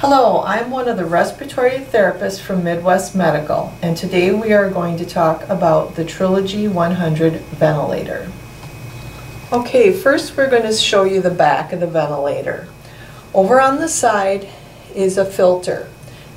Hello, I'm one of the respiratory therapists from Midwest Medical, and today we are going to talk about the Trilogy 100 ventilator. Okay, first we're going to show you the back of the ventilator. Over on the side is a filter,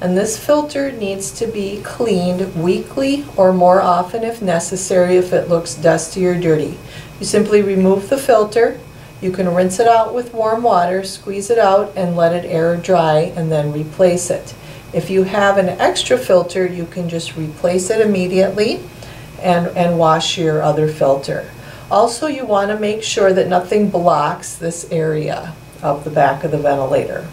and this filter needs to be cleaned weekly or more often if necessary if it looks dusty or dirty. You simply remove the filter, you can rinse it out with warm water, squeeze it out, and let it air dry, and then replace it. If you have an extra filter, you can just replace it immediately and, and wash your other filter. Also, you want to make sure that nothing blocks this area of the back of the ventilator.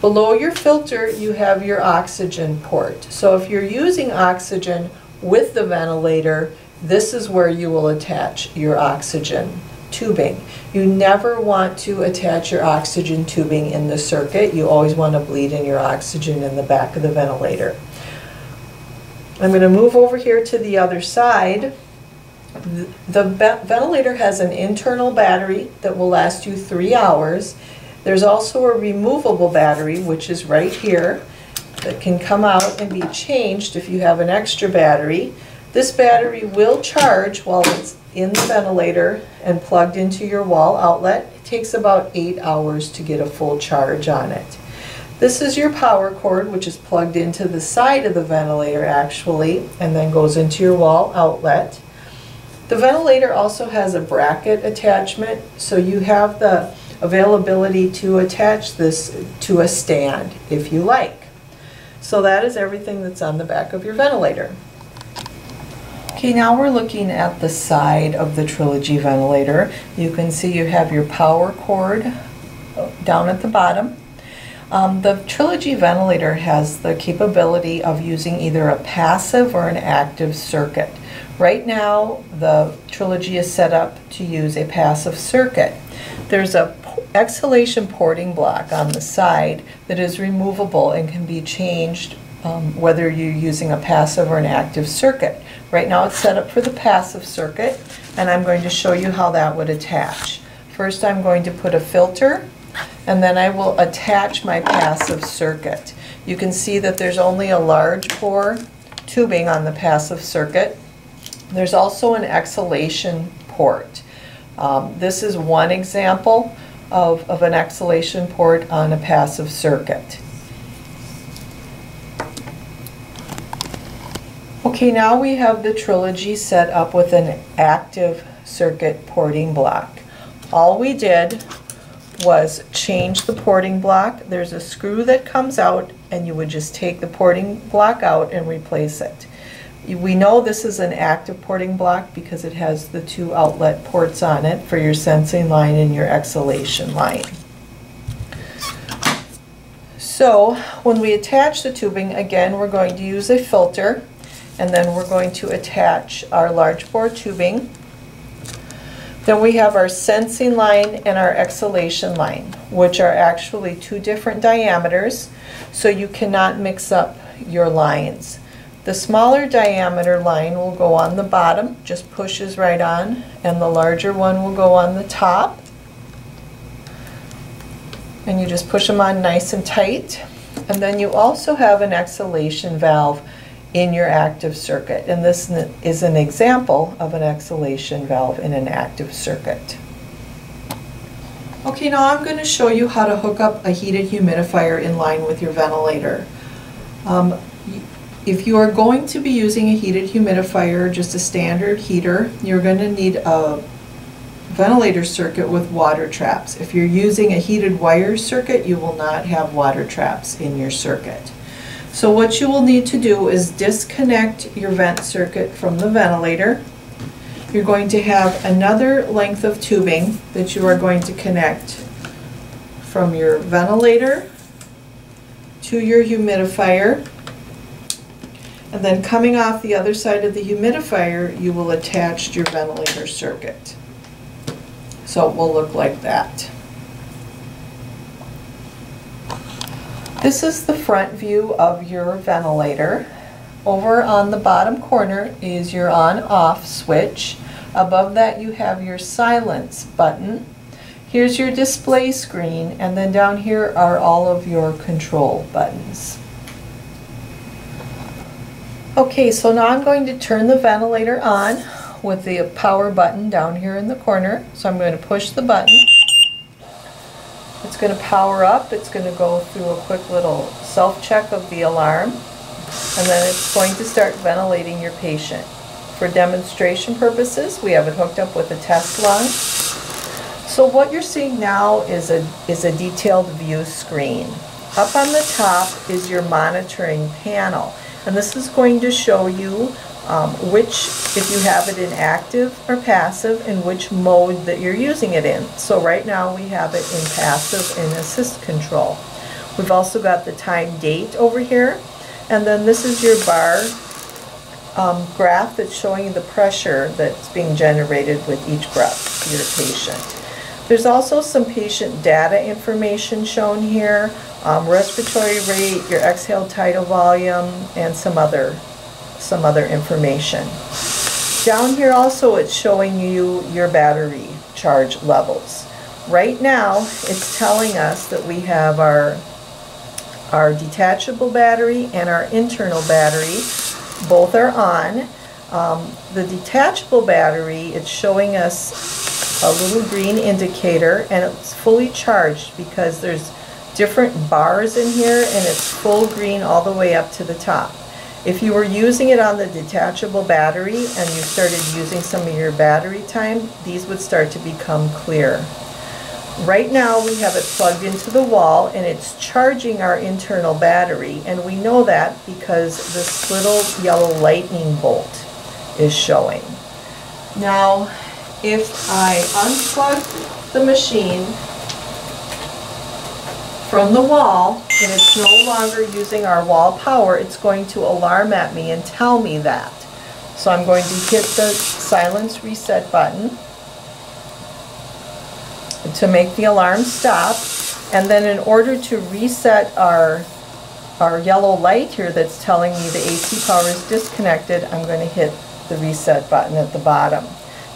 Below your filter, you have your oxygen port. So if you're using oxygen with the ventilator, this is where you will attach your oxygen tubing. You never want to attach your oxygen tubing in the circuit. You always want to bleed in your oxygen in the back of the ventilator. I'm going to move over here to the other side. The ventilator has an internal battery that will last you three hours. There's also a removable battery, which is right here, that can come out and be changed if you have an extra battery. This battery will charge while it's in the ventilator and plugged into your wall outlet. It takes about eight hours to get a full charge on it. This is your power cord, which is plugged into the side of the ventilator actually, and then goes into your wall outlet. The ventilator also has a bracket attachment, so you have the availability to attach this to a stand if you like. So that is everything that's on the back of your ventilator. Okay, now we're looking at the side of the Trilogy ventilator. You can see you have your power cord down at the bottom. Um, the Trilogy ventilator has the capability of using either a passive or an active circuit. Right now, the Trilogy is set up to use a passive circuit. There's a exhalation porting block on the side that is removable and can be changed um, whether you're using a passive or an active circuit. Right now it's set up for the passive circuit and I'm going to show you how that would attach. First I'm going to put a filter and then I will attach my passive circuit. You can see that there's only a large bore tubing on the passive circuit. There's also an exhalation port. Um, this is one example of, of an exhalation port on a passive circuit. Okay, now we have the Trilogy set up with an active circuit porting block. All we did was change the porting block. There's a screw that comes out and you would just take the porting block out and replace it. We know this is an active porting block because it has the two outlet ports on it for your sensing line and your exhalation line. So when we attach the tubing, again, we're going to use a filter and then we're going to attach our large bore tubing. Then we have our sensing line and our exhalation line, which are actually two different diameters, so you cannot mix up your lines. The smaller diameter line will go on the bottom, just pushes right on, and the larger one will go on the top. And you just push them on nice and tight. And then you also have an exhalation valve in your active circuit. And this is an example of an exhalation valve in an active circuit. Okay, now I'm going to show you how to hook up a heated humidifier in line with your ventilator. Um, if you are going to be using a heated humidifier, just a standard heater, you're going to need a ventilator circuit with water traps. If you're using a heated wire circuit, you will not have water traps in your circuit. So what you will need to do is disconnect your vent circuit from the ventilator. You're going to have another length of tubing that you are going to connect from your ventilator to your humidifier. And then coming off the other side of the humidifier, you will attach your ventilator circuit. So it will look like that. This is the front view of your ventilator. Over on the bottom corner is your on-off switch. Above that you have your silence button. Here's your display screen, and then down here are all of your control buttons. Okay, so now I'm going to turn the ventilator on with the power button down here in the corner. So I'm going to push the button. It's going to power up. It's going to go through a quick little self-check of the alarm. And then it's going to start ventilating your patient. For demonstration purposes, we have it hooked up with a test lung. So what you're seeing now is a, is a detailed view screen. Up on the top is your monitoring panel. And this is going to show you um, which, if you have it in active or passive, and which mode that you're using it in. So right now we have it in passive and assist control. We've also got the time date over here. And then this is your bar um, graph that's showing the pressure that's being generated with each breath for your patient. There's also some patient data information shown here, um, respiratory rate, your exhale tidal volume, and some other, some other information. Down here also it's showing you your battery charge levels. Right now it's telling us that we have our, our detachable battery and our internal battery. Both are on. Um, the detachable battery, it's showing us a little green indicator and it's fully charged because there's different bars in here and it's full green all the way up to the top. If you were using it on the detachable battery and you started using some of your battery time, these would start to become clear. Right now we have it plugged into the wall and it's charging our internal battery and we know that because this little yellow lightning bolt is showing. Now if I unplug the machine from the wall and it's no longer using our wall power, it's going to alarm at me and tell me that. So I'm going to hit the silence reset button to make the alarm stop. And then in order to reset our, our yellow light here that's telling me the AC power is disconnected, I'm going to hit the reset button at the bottom.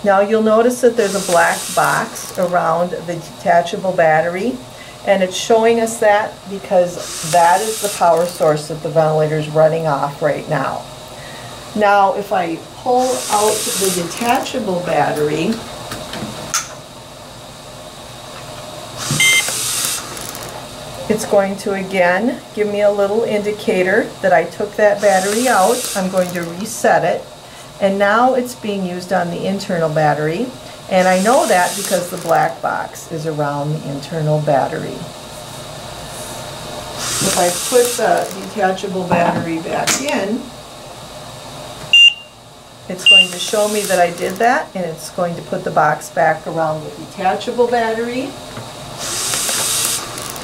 Now you'll notice that there's a black box around the detachable battery and it's showing us that because that is the power source that the ventilator is running off right now. Now if I pull out the detachable battery, it's going to again give me a little indicator that I took that battery out. I'm going to reset it and now it's being used on the internal battery. And I know that because the black box is around the internal battery. If I put the detachable battery back in, it's going to show me that I did that and it's going to put the box back around the detachable battery.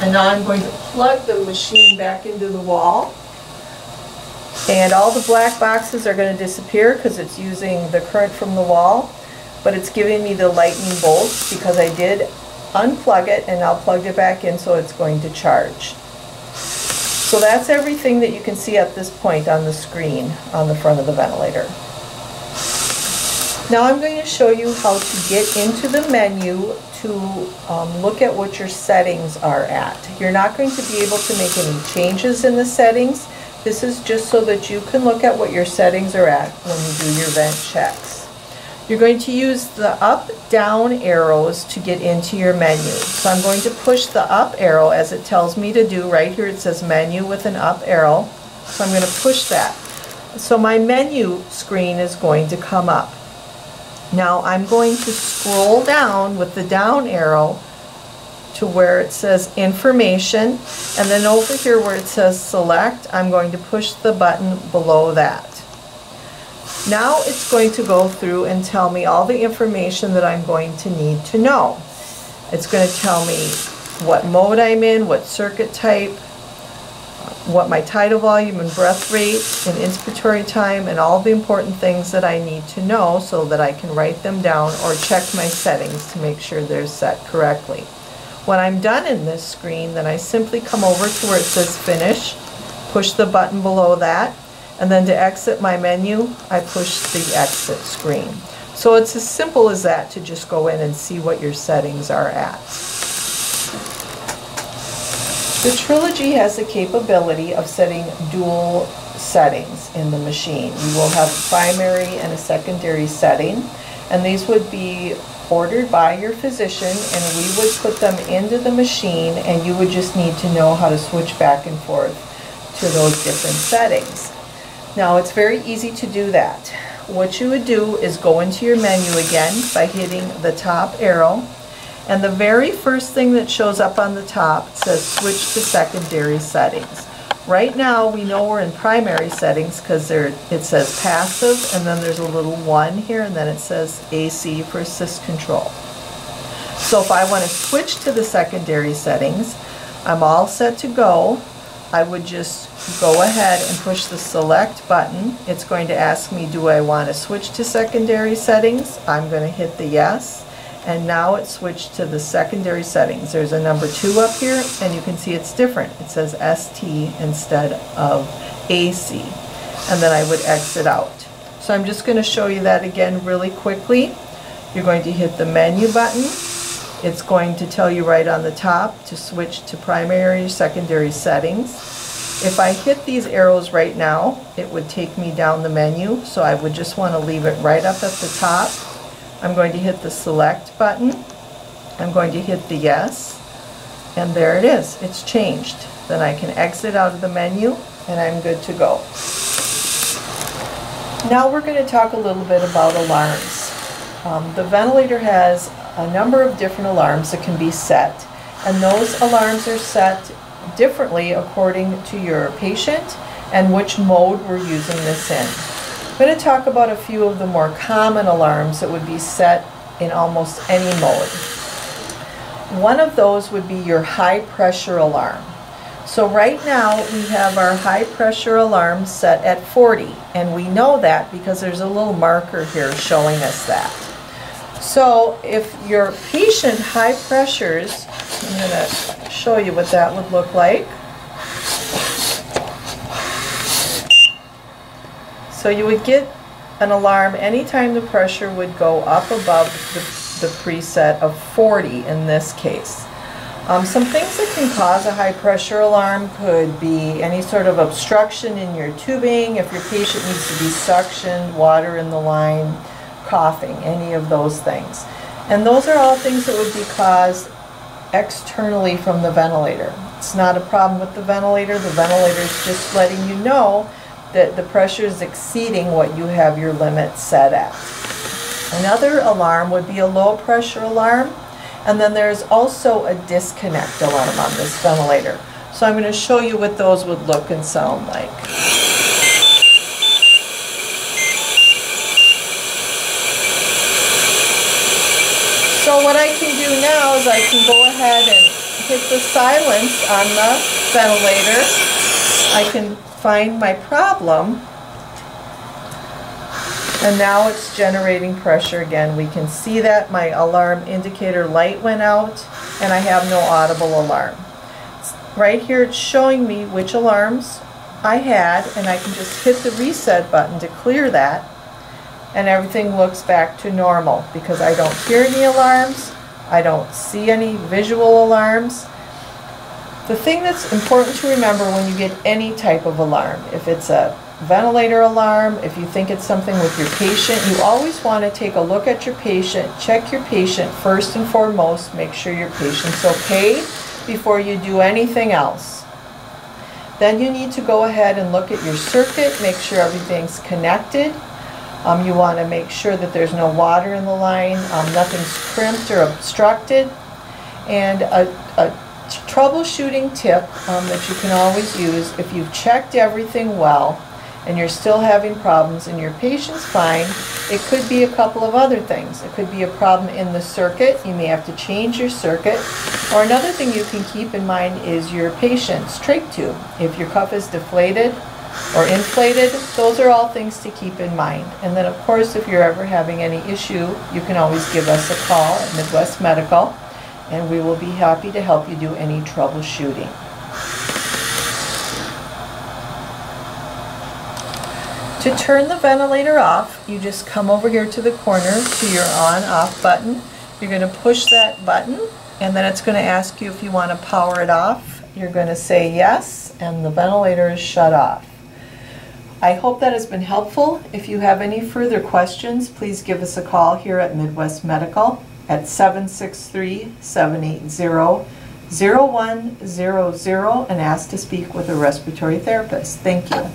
And now I'm going to plug the machine back into the wall and all the black boxes are going to disappear because it's using the current from the wall. But it's giving me the lightning bolts because I did unplug it and now plugged it back in so it's going to charge. So that's everything that you can see at this point on the screen on the front of the ventilator. Now I'm going to show you how to get into the menu to um, look at what your settings are at. You're not going to be able to make any changes in the settings. This is just so that you can look at what your settings are at when you do your vent checks. You're going to use the up, down arrows to get into your menu. So I'm going to push the up arrow as it tells me to do. Right here it says menu with an up arrow. So I'm going to push that. So my menu screen is going to come up. Now I'm going to scroll down with the down arrow to where it says information and then over here where it says select I'm going to push the button below that. Now it's going to go through and tell me all the information that I'm going to need to know. It's going to tell me what mode I'm in, what circuit type, what my tidal volume and breath rate and inspiratory time and all the important things that I need to know so that I can write them down or check my settings to make sure they're set correctly. When I'm done in this screen, then I simply come over to where it says Finish, push the button below that, and then to exit my menu, I push the exit screen. So it's as simple as that to just go in and see what your settings are at. The Trilogy has the capability of setting dual settings in the machine. You will have a primary and a secondary setting, and these would be ordered by your physician, and we would put them into the machine, and you would just need to know how to switch back and forth to those different settings. Now, it's very easy to do that. What you would do is go into your menu again by hitting the top arrow, and the very first thing that shows up on the top says switch to secondary settings. Right now, we know we're in primary settings because it says passive, and then there's a little one here, and then it says AC for assist control. So if I want to switch to the secondary settings, I'm all set to go. I would just go ahead and push the select button. It's going to ask me, do I want to switch to secondary settings? I'm going to hit the yes and now it's switched to the secondary settings. There's a number two up here and you can see it's different. It says ST instead of AC and then I would exit out. So I'm just going to show you that again really quickly. You're going to hit the menu button. It's going to tell you right on the top to switch to primary secondary settings. If I hit these arrows right now, it would take me down the menu, so I would just want to leave it right up at the top I'm going to hit the select button. I'm going to hit the yes. And there it is. It's changed. Then I can exit out of the menu and I'm good to go. Now we're going to talk a little bit about alarms. Um, the ventilator has a number of different alarms that can be set and those alarms are set differently according to your patient and which mode we're using this in. I'm going to talk about a few of the more common alarms that would be set in almost any mode. One of those would be your high pressure alarm. So right now we have our high pressure alarm set at 40 and we know that because there's a little marker here showing us that. So if your patient high pressures, I'm going to show you what that would look like. So you would get an alarm anytime the pressure would go up above the, the preset of 40 in this case. Um, some things that can cause a high pressure alarm could be any sort of obstruction in your tubing, if your patient needs to be suctioned, water in the line, coughing, any of those things. And those are all things that would be caused externally from the ventilator. It's not a problem with the ventilator. The ventilator is just letting you know that the pressure is exceeding what you have your limit set at. Another alarm would be a low pressure alarm, and then there's also a disconnect alarm on this ventilator. So I'm going to show you what those would look and sound like. So what I can do now is I can go ahead and hit the silence on the ventilator. I can find my problem and now it's generating pressure again. We can see that my alarm indicator light went out and I have no audible alarm. Right here it's showing me which alarms I had and I can just hit the reset button to clear that and everything looks back to normal because I don't hear any alarms, I don't see any visual alarms, the thing that's important to remember when you get any type of alarm, if it's a ventilator alarm, if you think it's something with your patient, you always want to take a look at your patient, check your patient first and foremost, make sure your patient's okay before you do anything else. Then you need to go ahead and look at your circuit, make sure everything's connected. Um, you want to make sure that there's no water in the line, um, nothing's crimped or obstructed. And a, a troubleshooting tip um, that you can always use if you've checked everything well and you're still having problems and your patient's fine, it could be a couple of other things. It could be a problem in the circuit. You may have to change your circuit. Or another thing you can keep in mind is your patient's trach tube. If your cuff is deflated or inflated, those are all things to keep in mind. And then of course, if you're ever having any issue, you can always give us a call at Midwest Medical and we will be happy to help you do any troubleshooting. To turn the ventilator off, you just come over here to the corner to your on-off button. You're going to push that button, and then it's going to ask you if you want to power it off. You're going to say yes, and the ventilator is shut off. I hope that has been helpful. If you have any further questions, please give us a call here at Midwest Medical at 763-780-0100 and ask to speak with a respiratory therapist. Thank you.